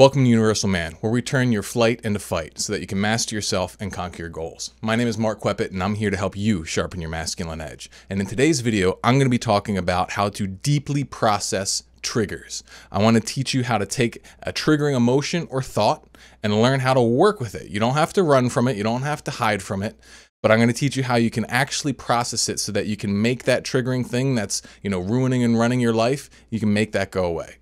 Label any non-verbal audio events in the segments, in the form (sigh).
Welcome to Universal Man, where we turn your flight into fight so that you can master yourself and conquer your goals. My name is Mark Queppet, and I'm here to help you sharpen your masculine edge. And in today's video, I'm going to be talking about how to deeply process triggers. I want to teach you how to take a triggering emotion or thought and learn how to work with it. You don't have to run from it, you don't have to hide from it but I'm going to teach you how you can actually process it so that you can make that triggering thing that's, you know, ruining and running your life, you can make that go away.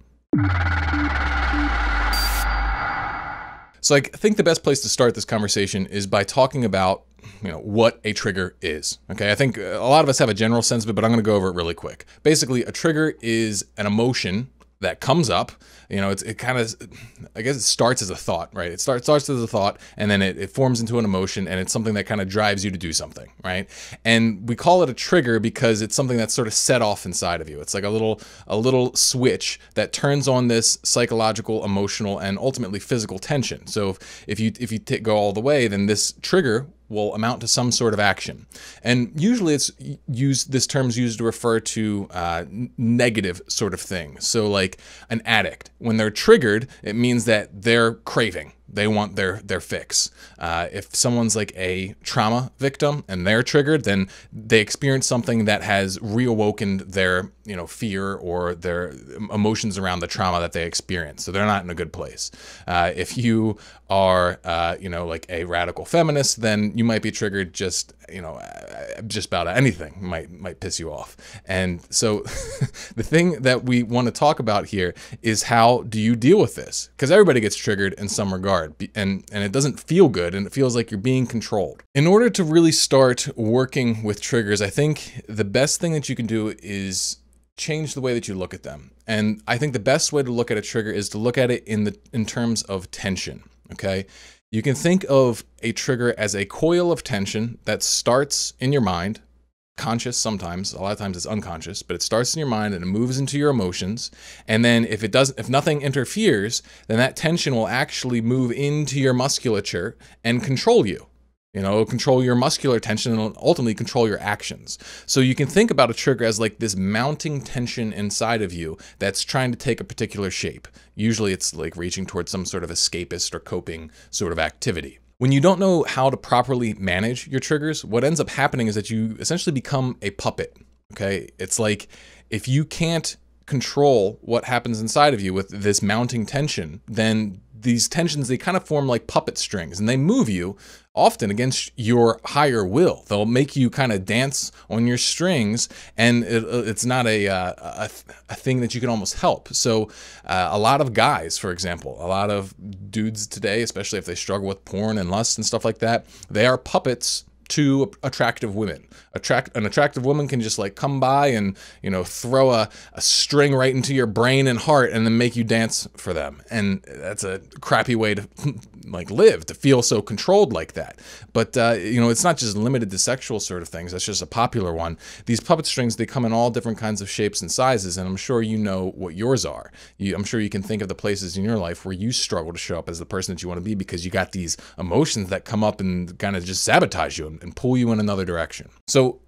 So I think the best place to start this conversation is by talking about you know what a trigger is. Okay, I think a lot of us have a general sense of it, but I'm going to go over it really quick. Basically, a trigger is an emotion that comes up. You know, it's, it kind of, I guess it starts as a thought, right? It starts starts as a thought, and then it, it forms into an emotion, and it's something that kind of drives you to do something, right? And we call it a trigger because it's something that's sort of set off inside of you. It's like a little a little switch that turns on this psychological, emotional, and ultimately physical tension. So if, if you if you go all the way, then this trigger will amount to some sort of action. And usually it's used, this term is used to refer to uh, negative sort of thing. So like an addict, when they're triggered, it means that they're craving they want their their fix. Uh, if someone's like a trauma victim and they're triggered, then they experience something that has reawoken their you know fear or their emotions around the trauma that they experienced. So they're not in a good place. Uh, if you are uh, you know like a radical feminist, then you might be triggered just you know uh, just about anything might might piss you off. And so (laughs) the thing that we want to talk about here is how do you deal with this? Because everybody gets triggered in some regard hard and, and it doesn't feel good and it feels like you're being controlled. In order to really start working with triggers, I think the best thing that you can do is change the way that you look at them. And I think the best way to look at a trigger is to look at it in the in terms of tension, okay? You can think of a trigger as a coil of tension that starts in your mind conscious sometimes a lot of times it's unconscious but it starts in your mind and it moves into your emotions. And then if it doesn't if nothing interferes then that tension will actually move into your musculature and control you. You know control your muscular tension and ultimately control your actions. So you can think about a trigger as like this mounting tension inside of you that's trying to take a particular shape. Usually it's like reaching towards some sort of escapist or coping sort of activity when you don't know how to properly manage your triggers, what ends up happening is that you essentially become a puppet. Okay. It's like if you can't control what happens inside of you with this mounting tension, then these tensions, they kind of form like puppet strings and they move you often against your higher will. They'll make you kind of dance on your strings and it, uh, it's not a, uh, a, a, thing that you can almost help. So uh, a lot of guys, for example, a lot of dudes today, especially if they struggle with porn and lust and stuff like that, they are puppets to attractive women. Attract an attractive woman can just like come by and you know throw a, a string right into your brain and heart and then make you dance for them. And that's a crappy way to (laughs) like live to feel so controlled like that. But uh, you know it's not just limited to sexual sort of things. That's just a popular one. These puppet strings they come in all different kinds of shapes and sizes, and I'm sure you know what yours are. You, I'm sure you can think of the places in your life where you struggle to show up as the person that you want to be because you got these emotions that come up and kind of just sabotage you and pull you in another direction. So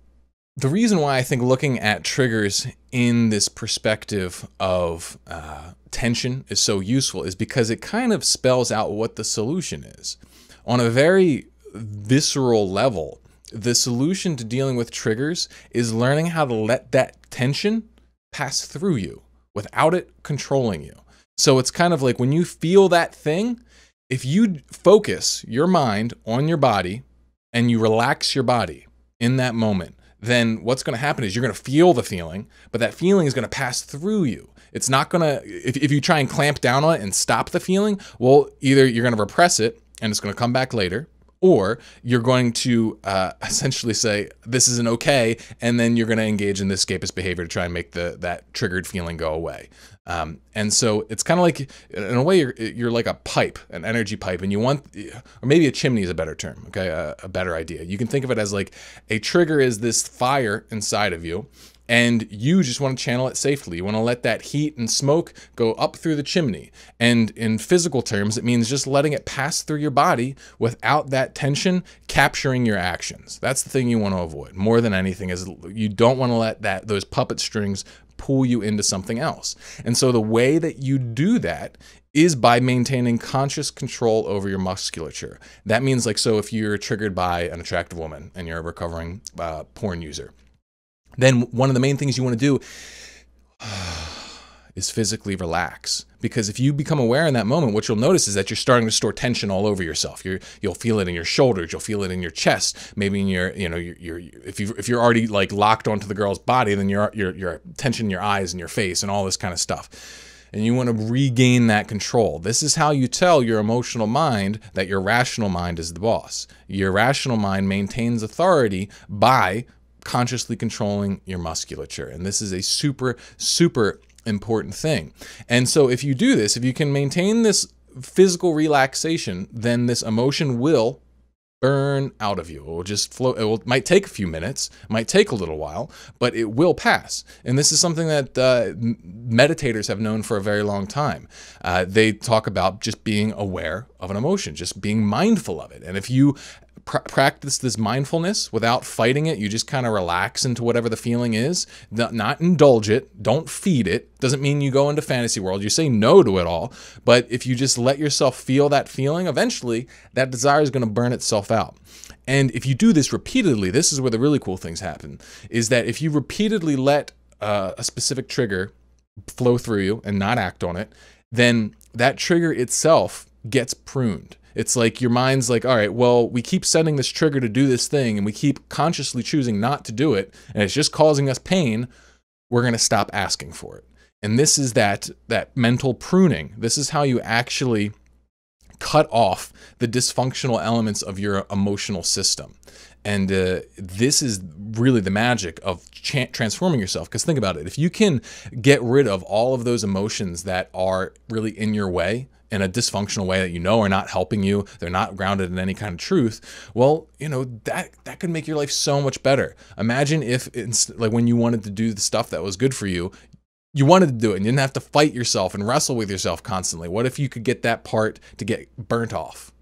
the reason why I think looking at triggers in this perspective of uh, tension is so useful is because it kind of spells out what the solution is. On a very visceral level, the solution to dealing with triggers is learning how to let that tension pass through you without it controlling you. So it's kind of like when you feel that thing, if you focus your mind on your body and you relax your body in that moment, then what's going to happen is you're going to feel the feeling, but that feeling is going to pass through you. It's not going to, if, if you try and clamp down on it and stop the feeling, well, either you're going to repress it and it's going to come back later, or you're going to uh, (laughs) essentially say this isn't okay, and then you're going to engage in this escapist behavior to try and make the that triggered feeling go away. Um, and so it's kind of like, in a way, you're, you're like a pipe, an energy pipe, and you want, or maybe a chimney is a better term, okay, a, a better idea. You can think of it as like a trigger is this fire inside of you, and you just want to channel it safely. You want to let that heat and smoke go up through the chimney. And in physical terms, it means just letting it pass through your body without that tension capturing your actions. That's the thing you want to avoid more than anything is you don't want to let that those puppet strings pull you into something else. And so the way that you do that is by maintaining conscious control over your musculature. That means, like, so if you're triggered by an attractive woman and you're a recovering uh, porn user, then one of the main things you want to do (sighs) is physically relax. Because if you become aware in that moment, what you'll notice is that you're starting to store tension all over yourself. you will feel it in your shoulders, you'll feel it in your chest, maybe in your, you know, your, your if you if you're already like locked onto the girl's body, then you're your your tension in your eyes and your face and all this kind of stuff. And you want to regain that control. This is how you tell your emotional mind that your rational mind is the boss. Your rational mind maintains authority by consciously controlling your musculature. And this is a super, super important thing. And so if you do this, if you can maintain this physical relaxation, then this emotion will burn out of you. It will just flow. It will, might take a few minutes, might take a little while, but it will pass. And this is something that uh, meditators have known for a very long time. Uh, they talk about just being aware of an emotion, just being mindful of it. And if you pr practice this mindfulness without fighting it. You just kind of relax into whatever the feeling is, not, not indulge it, don't feed it. Doesn't mean you go into fantasy world. You say no to it all. But if you just let yourself feel that feeling, eventually that desire is going to burn itself out. And if you do this repeatedly, this is where the really cool things happen, is that if you repeatedly let uh, a specific trigger flow through you and not act on it, then that trigger itself gets pruned. It's like your mind's like, all right, well, we keep sending this trigger to do this thing and we keep consciously choosing not to do it, and it's just causing us pain. We're going to stop asking for it. And this is that that mental pruning. This is how you actually cut off the dysfunctional elements of your emotional system. And uh, this is really the magic of transforming yourself. Because think about it if you can get rid of all of those emotions that are really in your way, in a dysfunctional way that you know are not helping you, they're not grounded in any kind of truth, well, you know, that that could make your life so much better. Imagine if it's like when you wanted to do the stuff that was good for you, you wanted to do it and you didn't have to fight yourself and wrestle with yourself constantly. What if you could get that part to get burnt off?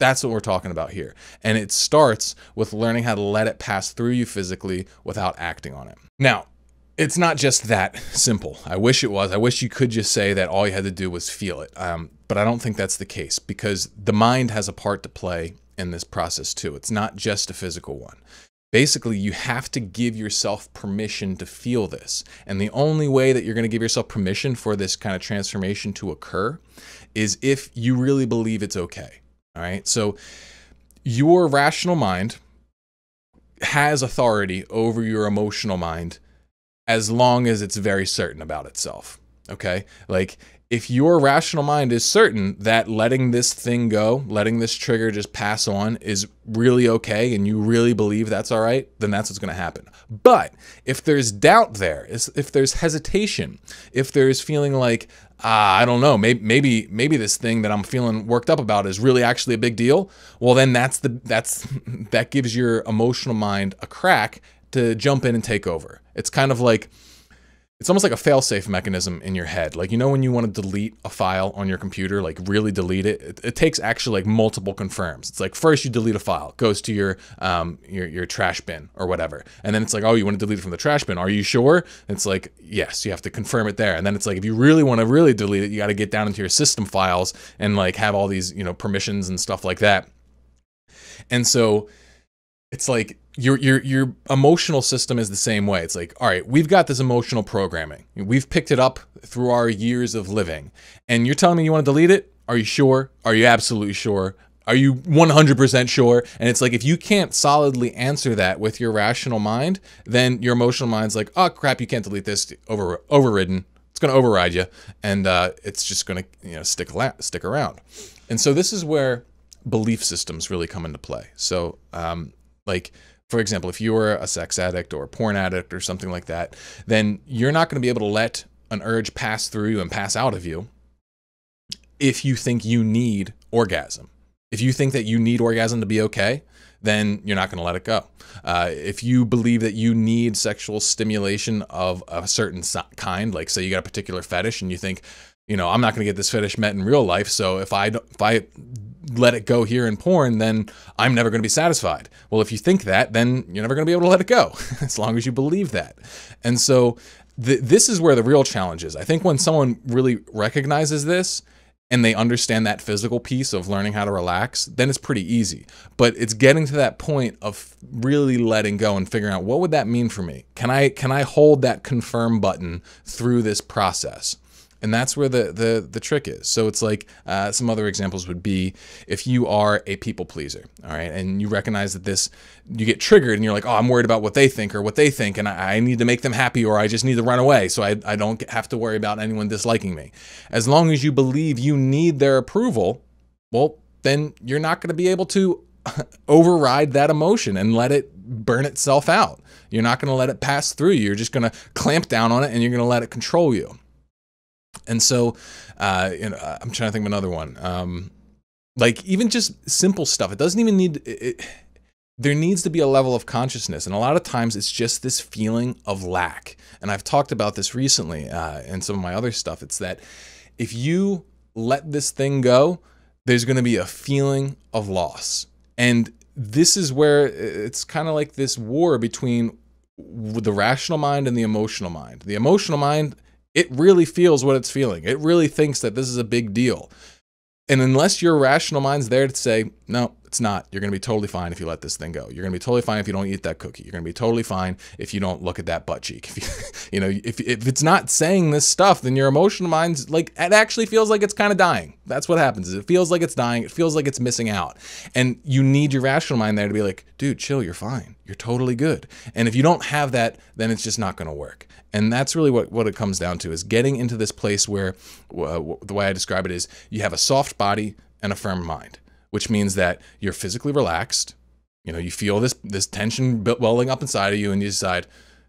That's what we're talking about here. And it starts with learning how to let it pass through you physically without acting on it. Now, it's not just that simple. I wish it was. I wish you could just say that all you had to do was feel it. Um, but I don't think that's the case because the mind has a part to play in this process too. It's not just a physical one. Basically, you have to give yourself permission to feel this. And the only way that you're going to give yourself permission for this kind of transformation to occur is if you really believe it's okay. All right. So, your rational mind has authority over your emotional mind as long as it's very certain about itself. Okay? Like, if your rational mind is certain that letting this thing go, letting this trigger just pass on is really okay, and you really believe that's all right, then that's what's going to happen. But if there's doubt there, if there's hesitation, if there's feeling like, ah, I don't know, maybe, maybe, maybe this thing that I'm feeling worked up about is really actually a big deal. Well, then that's the that's (laughs) that gives your emotional mind a crack to jump in and take over. It's kind of like it's almost like a fail-safe mechanism in your head. Like you know when you want to delete a file on your computer, like really delete it, it, it takes actually like multiple confirms. It's like first you delete a file, goes to your um your your trash bin or whatever, and then it's like oh you want to delete it from the trash bin. Are you sure? And it's like yes, you have to confirm it there. And then it's like if you really want to really delete it, you got to get down into your system files and like have all these you know permissions and stuff like that. And so it's like your your your emotional system is the same way. It's like, all right, we've got this emotional programming. We've picked it up through our years of living. And you're telling me you want to delete it? Are you sure? Are you absolutely sure? Are you 100% sure? And it's like if you can't solidly answer that with your rational mind, then your emotional mind's like, "Oh crap, you can't delete this. Over overridden. It's going to override you and uh, it's just going to, you know, stick stick around." And so this is where belief systems really come into play. So, um, like for example, if you're a sex addict or a porn addict or something like that, then you're not going to be able to let an urge pass through you and pass out of you if you think you need orgasm. If you think that you need orgasm to be okay, then you're not going to let it go. Uh, if you believe that you need sexual stimulation of a certain kind, like say you got a particular fetish and you think, you know, I'm not going to get this fetish met in real life, so if I if I let it go here in porn, then I'm never going to be satisfied. Well, if you think that, then you're never going to be able to let it go, (laughs) as long as you believe that. And so th this is where the real challenge is. I think when someone really recognizes this, and they understand that physical piece of learning how to relax, then it's pretty easy. But it's getting to that point of really letting go and figuring out what would that mean for me? Can I can I hold that confirm button through this process? And that's where the the the trick is. So it's like uh, some other examples would be if you are a people pleaser, all right, and you recognize that this you get triggered and you're like, oh, I'm worried about what they think or what they think, and I, I need to make them happy or I just need to run away so I I don't have to worry about anyone disliking me. As long as you believe you need their approval, well, then you're not going to be able to (laughs) override that emotion and let it burn itself out. You're not going to let it pass through you. You're just going to clamp down on it and you're going to let it control you. And so, uh, you know, I'm trying to think of another one. Um, like even just simple stuff. It doesn't even need. It, there needs to be a level of consciousness, and a lot of times it's just this feeling of lack. And I've talked about this recently uh, in some of my other stuff. It's that if you let this thing go, there's going to be a feeling of loss, and this is where it's kind of like this war between the rational mind and the emotional mind. The emotional mind it really feels what it's feeling. It really thinks that this is a big deal. And unless your rational mind's there to say, no, it's not, you're going to be totally fine if you let this thing go. You're going to be totally fine if you don't eat that cookie. You're going to be totally fine if you don't look at that butt cheek. If you, (laughs) you know, if, if it's not saying this stuff, then your emotional mind's like, it actually feels like it's kind of dying. That's what happens. Is it feels like it's dying. It feels like it's missing out. And you need your rational mind there to be like, dude, chill, you're fine. You're totally good. And if you don't have that, then it's just not going to work. And that's really what, what it comes down to is getting into this place where uh, the way I describe it is you have a soft body and a firm mind, which means that you're physically relaxed. You know, you feel this this tension welling up inside of you, and you decide,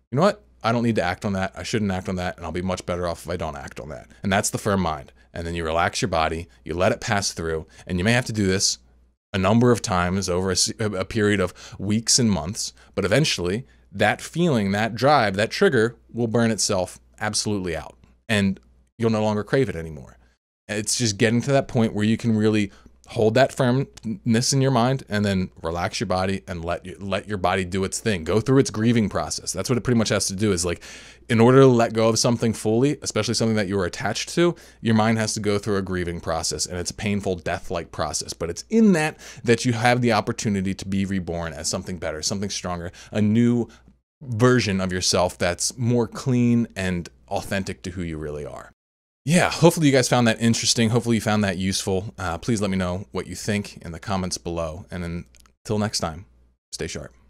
you know what? I don't need to act on that. I shouldn't act on that, and I'll be much better off if I don't act on that. And that's the firm mind. And then you relax your body, you let it pass through, and you may have to do this a number of times over a, a period of weeks and months, but eventually that feeling, that drive, that trigger will burn itself absolutely out and you'll no longer crave it anymore. It's just getting to that point where you can really hold that firmness in your mind and then relax your body and let you, let your body do its thing. Go through its grieving process. That's what it pretty much has to do is like in order to let go of something fully especially something that you are attached to your mind has to go through a grieving process and it's a painful death-like process. But it's in that that you have the opportunity to be reborn as something better something stronger a new version of yourself that's more clean and authentic to who you really are yeah, hopefully you guys found that interesting. Hopefully you found that useful. Uh, please let me know what you think in the comments below. And until next time, stay sharp.